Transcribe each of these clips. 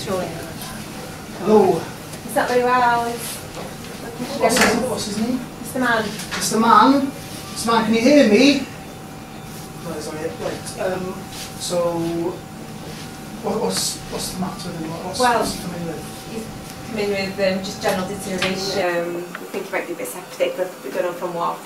natural English. Hello. Is that very well? Is- What's his, what's his name? Mr. Man. Mr. Man. Mr. Man, can you hear me? No, it's it. Right. Um, so, what, what's what's the matter with him? What- What's, Well- what's he coming with? He's come in with um, just general deterioration. We think he might be a bit septic, but we don't know from what.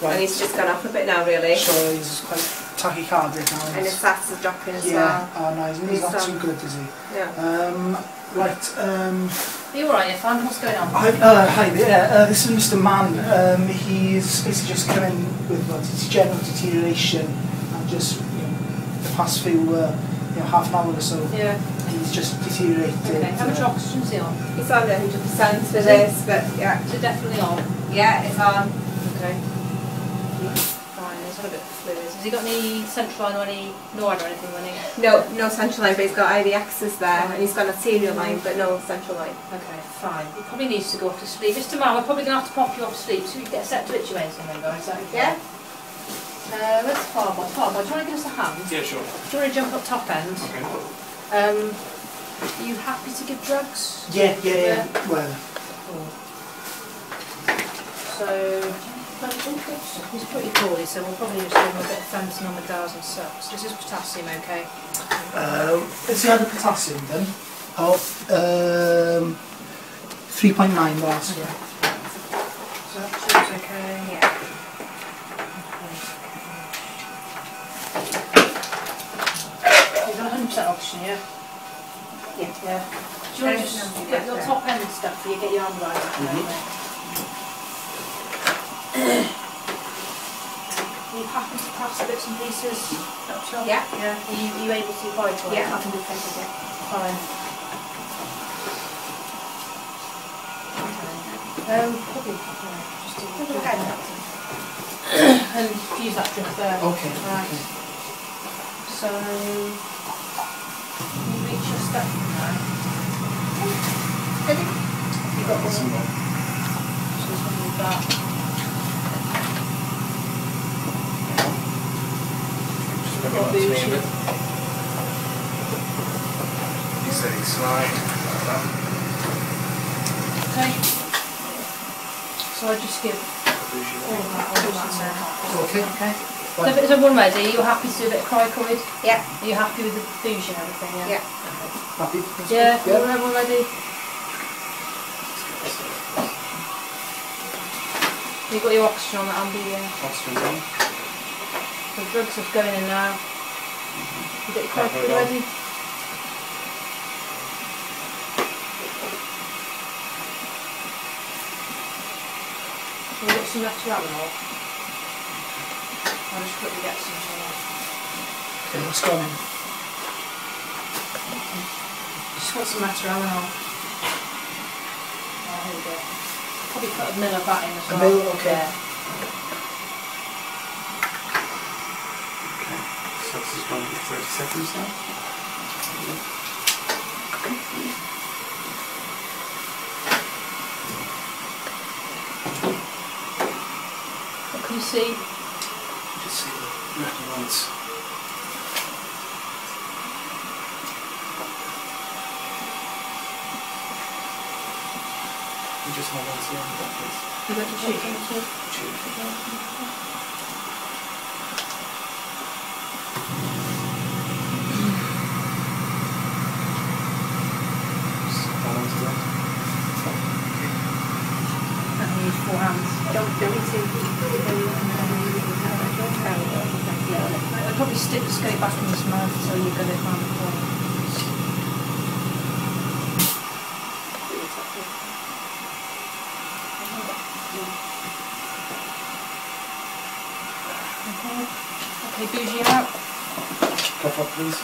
Right. And he's just gone off a bit now, really. So he's quite tachycardic now. And his sats are dropping as yeah. well. Oh, no, he's, he's He's not done. too good, is he? Yeah. Um, right. Um, Are you alright, Irfan? What's going on? Hi, uh, hi there. Uh, this is Mr. Mann. Um, he's basically just come in with what is general deterioration and just you know, the past few uh, you know, half an hour or so Yeah. He's just deteriorated. Okay. How much oxygen is he on? He's on 100% for this, but yeah. Is it definitely on? Yeah, it's on. Okay. Fine, he's had a bit of fluids. Has he got any central line or any norad or anything running? No, no central line, but he's got IVXs there, and he's got a serial line, but no central line. Okay, fine. He probably needs to go off to sleep. Mr. Mann, we're probably going to have to pop you off to sleep so we can get a set situations then, guys. Is that okay? Yeah? Uh, where's Farboy? Farboy, do you want to give us a hand? Yeah, sure. Do you want to jump up top end? Okay. Um, are you happy to give drugs? Yeah, yeah, yeah. Yeah. Well, So, he's pretty poorly, so we'll probably just give him a bit of fentanyl on the dowels and sux. This is potassium, okay? uh, has he had a potassium then? Oh, um, 3.9 the last one. So that shows okay. Yeah. He's on 100% oxygen, yeah? Yeah. Yeah. Do you want to just get your top end stuff, you get your arm right up Mhm. you happy to pass bits and pieces up top? Yeah. Yeah. Are you, are you able to? Yeah, I can do yeah. Fine. Um, probably, yeah, just to, Look at the and use that drip there. Okay. Right. okay. So, can you reach your step from there? You got one. So it's going to be that. Just Got look at booze, me a bit. yeah. Steady slide. like that. Okay. So I just give all of that, all of that there. Okay. Okay. So Fine. if it's everyone ready, you're happy to do a bit of cricoid? Yeah. Are you happy with the fusion and everything? Yeah. Yeah. Happy? That's Yeah, good? yeah. everyone ready? You got your oxygen on that ambi, yeah. Oxygen's on. The drugs are going in now. You got your Cricoid ready? We've got some left metaraminol. I'll just quickly get some. shall I? Okay, what's going on? Just got some metaraminol. Oh, here we go. Probably put a mill of that in as A well. mill, okay. Yeah. So this is going to be 30 seconds now. What can you see? Just see the red lights. You just hold on to the end of that, please. You got your sheet? Just hold on to that. And you use four hands. Don't, don't need to. I'd probably stick the scope back in his mouth so you get it round the corner. Okay, okay bougie out. Cough up, please.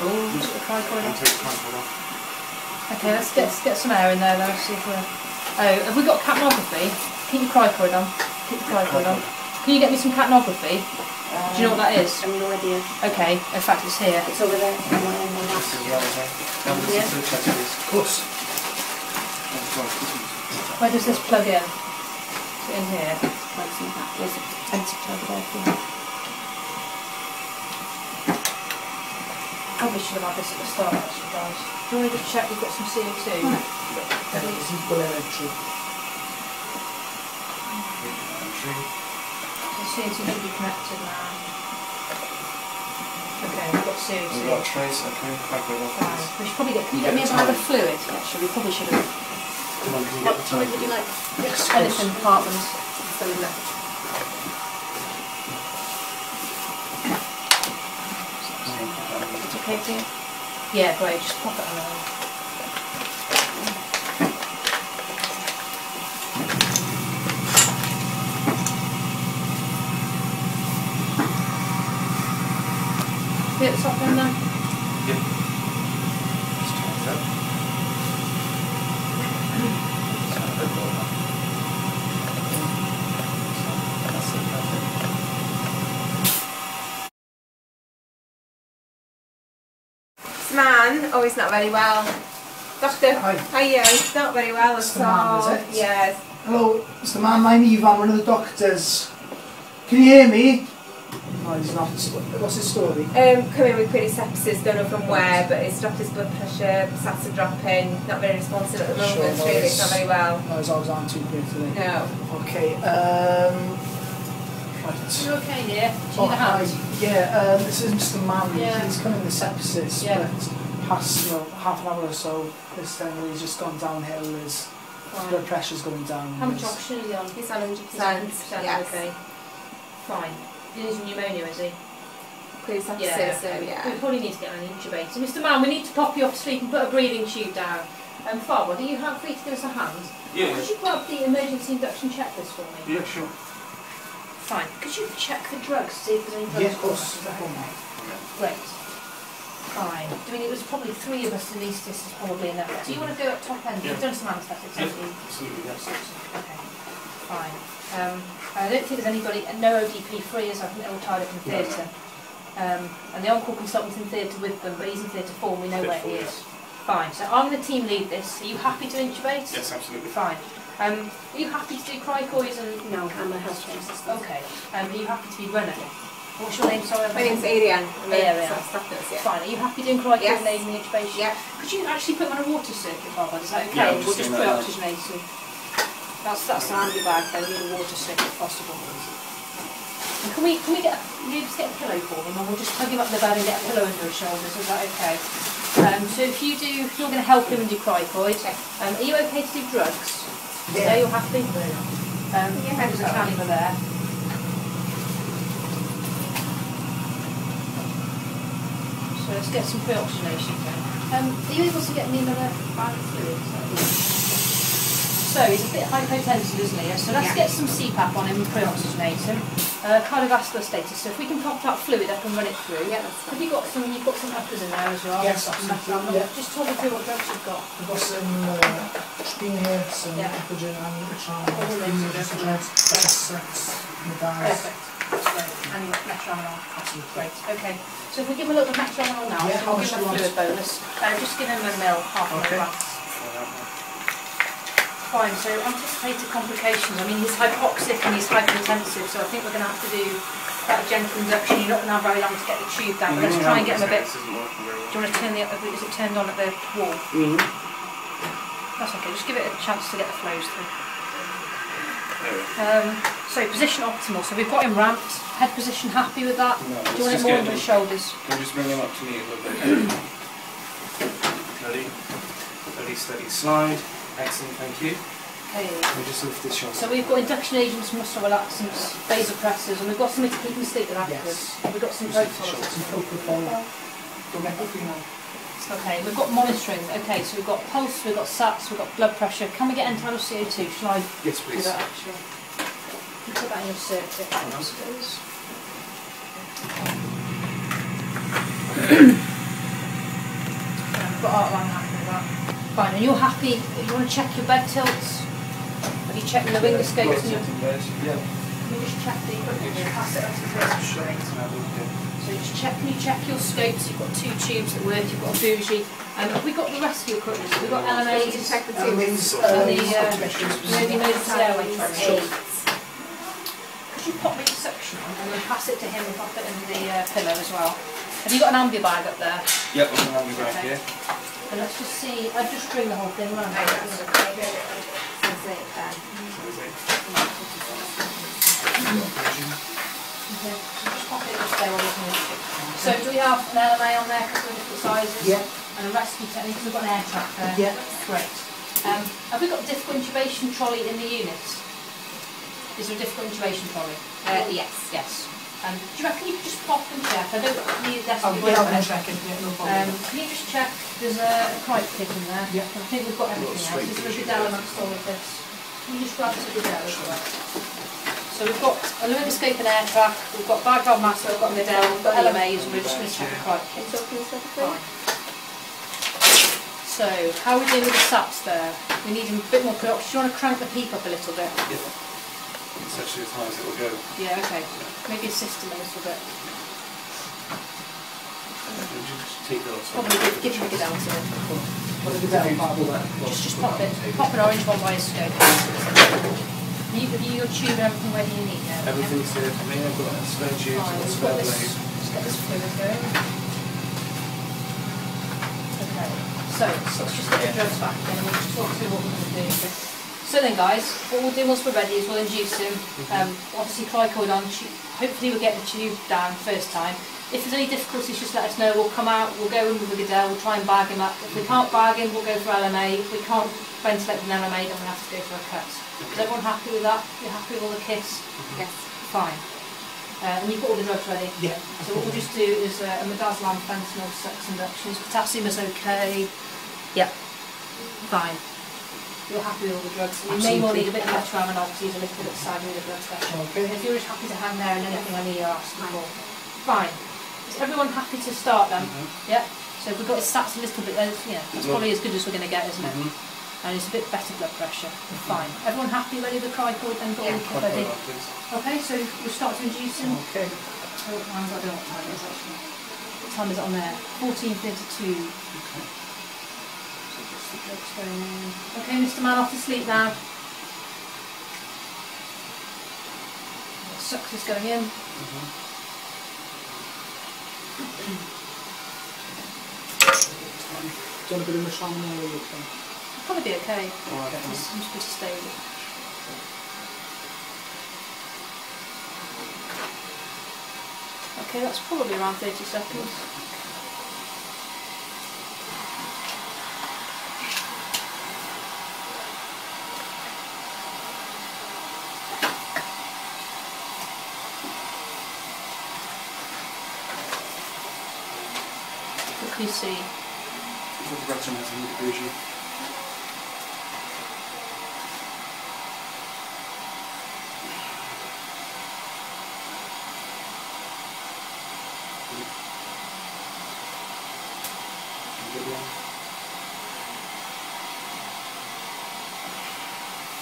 Oh, put the cricoid And off. take the microphone off. Okay, let's get, let's get some air in there though, see if we're... Oh, have we got capnography? Keep your cricoid on. Keep the cricoid on. Can you get me some capnography? Do you know what that is? Um, I have no idea. Okay, in fact it's here. It's over there. somewhere in the This is well, okay. Now Yeah. to the chest, please. Of course. Sorry, this one's- Where does this plug in? Is it in here? Like some of that. There's a empty plug there. for you. probably oh, should have had this at the start actually guys. Do you want to just check we've got some CO2? Yeah, it's equal energy. Entry. The CO2 should be connected now. Okay, we've got CO2. We've got a trace, okay, back with us. We should probably get, can you You get me a get bag of fluid? Actually, we probably should have. Come on, can you What get the fluid time? would you like? Yes, Anything, departments. Left. It's okay you? Yeah, great, just pop it on there. Be at the top end then? Yep. Let's try that. That's it, perfect. This man, oh, he's not very well. Doctor, Hi. hiya, he's not very well It's at the man, is it? Yes. Hello, Mr. Man, I'm Ivan, one of the doctors. Can you hear me? No, he's not. What's his story? Um, come in with pretty sepsis, don't know from where, but he's dropped his blood pressure, sats are dropping, not very responsive at the moment, Sure, well, really, it's not very well. No, his eyes aren't too great today. No. Okay, um... Right. You okay here? Do you Oh, need a hi. hand? Yeah, um, this is Mr. Mann. Yeah. He's coming with sepsis, Yeah. but past you know, half an hour or so, this time he's just gone downhill. His Fine. blood pressure's going down. How much oxygen is he on? He's on 100%. He's 100%, yes. okay. Fine. He needs pneumonia, is he? Pretty sepsis, Yeah. so yeah. We probably need to get an intubator. Mr. Mann, we need to pop you off to sleep and put a breathing tube down. Um, Father, do you have free to give us a hand? Yeah, Could you grab the emergency induction checklist for me? yeah, sure. Fine. Could you check the drugs, see if there's any drugs? Yeah, of course. Is that all right? Great. Fine. I mean, it was probably three of us at least. This is probably enough. Do you want to go at top end? You've done some anaesthetics, Yeah. haven't you? Absolutely, yes. Okay, fine. Um, I don't think there's anybody, no ODP free as I think they're all tied up in No, no. theatre. Um, and the on-call consultant's in theatre with them, but he's in theatre four, we know where he Theatre is. Fine, so I'm the team lead this. Are you happy to intubate? Yes, absolutely. Fine. Um, are you happy to do cricoids and... No, I'm a healthcare assistant. Okay. Um, are you happy to be running? What's your name, sorry? My name's Ariane. I'm a Yeah, yeah. sort of staff nurse, yeah. Fine, are you happy doing cricoid Yes. and intubation? Yeah. Could you actually put them on a water circuit, Barbara? Is that okay? Yeah, I'm we'll just just doing that now. pre-oxygenate them. That's, that's the handy bag, though. We need a water stick if possible. And can we, can we get, a, can you just get a pillow for them and we'll just plug him up in the bed and get a pillow under his shoulders, is that okay? Um, so if you do, if you're going to help him and do cricoid, um, are you okay to do drugs? Yeah, you're happy? Um, Yeah. there's a caliber there. Let's get some pre-oxygenation then. Um, are you able to get me another bag of fluid? So he's a bit hypotensive, isn't he? So let's Yeah. get some CPAP on him and pre-oxygenate him. Uh, cardiovascular status. So if we can pop that fluid up and run it through. Yeah, that's Have you got some? You've got some uppers in there as well. Yes, Some absolutely, methanol. yeah. Just talk me through what drugs you've got. We've got some uh, spin here, some Yeah. epigen and tram, All those are epigen, sex. Perfect. Great. And you've. Great. Okay. So if we give him a little bit of metaraminol now, Yeah, so we'll give him a do you fluid bonus. Uh, just give him a mil, half a Okay. mil glass. Fine, so anticipated complications. I mean, he's hypoxic and he's hypotensive, so I think we're going to have to do quite a gentle induction. You're not going to have very long to get the tube down, but let's try and get him a bit. This isn't working very Do you want to turn the, is it turned on at the wall? Mm-hmm. That's okay, just give it a chance to get the flows through. There we go. Um, so position optimal, so we've got him ramped. Head position happy with that? No, Do you want it just more get under him- his shoulders? Can you just bring him up to me a little bit? Ready? Ready, steady, slide. Excellent, thank you. Okay. We just lift this shoulder. So we've got induction agents, muscle relaxants, basal vasopressors, and we've got something to keep him sleeping afterwards. Yes. We've got some Just lift the protocols. shoulder. Some propofol. Domeprazole. Okay, we've got monitoring. Okay, so we've got pulse, we've got SATs, we've got blood pressure. Can we get end-tidal CO2? Shall I Yes, do please. that actually? You put that in your circuit, I suppose. Yeah, we've got outline happening with that. Fine, and you're happy, you want to check your bed tilts? Have you checked the winger scopes and. Yeah. Can you just check the equipment here? Pass it up to the first Sure. So just check, can you check your scopes? You've got two tubes that work, you've got a bougie. Um, have we got the rescue equipment? We've got LMAs, Just check the tubes. wings, and the, uh, mechanisms. maybe emergency airway trucks. Sure. Could you pop me the suction on and then pass it to him and pop it in the uh, pillow as well? Have you got an ambient bag up there? Yep, I'm gonna have you back Okay. here. And let's just see. I'd just bring the whole thing round. I don't know, I heard it then. Okay, so just pop it this way while we're. So do we have an LMA on there, a couple of different sizes? Yeah. And a rescue technique, 'cause we've got an Airtraq there. Yeah. Great. Um, have we got a difficult intubation trolley in the unit? Is there a difficult intubation trolley? Uh, yes. Yes. Um, do you reckon you could just pop and check? I don't need a desk I'll to get out wait and for it. check it, yeah, no Um, problem. can you just check, there's a cripe kit in there? Yeah. I think we've got everything else. Is there a Guedel amongst all of this? Can you just grab us a Guedel as well? So we've got a luminoscope and Airtraq, we've got background master, we've got Guedel, we've got LMAs, and we're just going to check the cripe kit. Fine. So, how are we doing with the saps there? We need a bit more production. Do you want to crank the peep up a little bit? Yep. It's actually as high as it will go. Yeah, okay. Maybe assist them a little bit. Would you just take those? Probably give, give them a Guedel to it. What did that part of that? Just, just pop it. Pop an orange one by a scope. You, you your tube and everything where you need it? Everything's here for me. I've got a spare tube, Fine, I've got a we've spare got this, blade. let's get this fluid going. Okay, so let's just get the drugs back in and we'll just talk through what we're going to do. So then guys, what we'll do once we're ready is we'll induce him. Um, obviously cricoid on, hopefully we'll get the tube down first time. If there's any difficulties just let us know, we'll come out, we'll go in with the Guedel, we'll try and bag him up. If we can't bag him, we'll go for LMA. If we can't ventilate with an LMA, then we have to go for a cut. Is everyone happy with that? You're happy with all the kits? Yes. Fine. Uh, and you've got all the drugs ready? Yeah. So what we'll just do is uh, a midazolam, fentanyl, sex inductions, potassium is okay. Yep. Fine. You're happy with all the drugs. You may well need a bit of metaraminol because he's a little bit sad with the blood pressure. Okay. If you're just happy to hang there and anything I need you ask for. Fine. Is everyone happy to start then? Yeah. So if we've got his stats a little bit, uh, yeah, that's probably as good as we're going to get, isn't it? Mhm. And it's a bit better blood pressure. Fine. Everyone happy, ready with the cricoid and got all the Quite ready? well. Okay, so we'll start to induce him. Okay. Oh, I haven't got know what time it is actually. What time is it on there? Fourteen thirty-two. Okay, Mr. Man, off to sleep now. Sux is going in. Do you want a bit of Michelin there? or you okay? Probably be okay. Alright, It's it's pretty stable. Okay, that's probably around 30 seconds. Quickly see. Photograph some the bougie. Good one.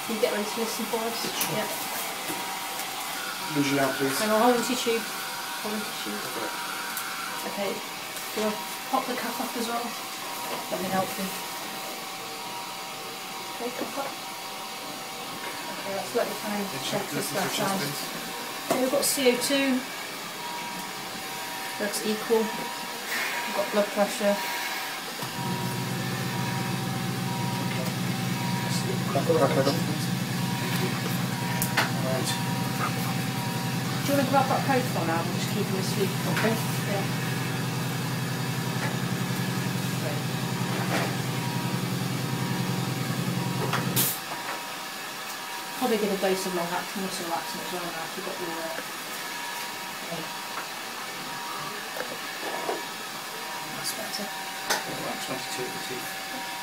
Can you get ready to listen for us? Yeah. Bougie out, please. Hang on, hold on to your tube. Hold on to your tube. Okay. You want to pop the cup off as well? Let me help you. Okay, cup up. Okay, let's let the time check this back down. Okay, we've got CO2. That's equal. We've got blood pressure. Crack it up. Alright. Do you want to grab that coat for now? We'll just keep him asleep. Okay. Yeah. Probably give a dose of long acting muscle relaxant as well now if you've got your uh, That's better. About 22 of the teeth.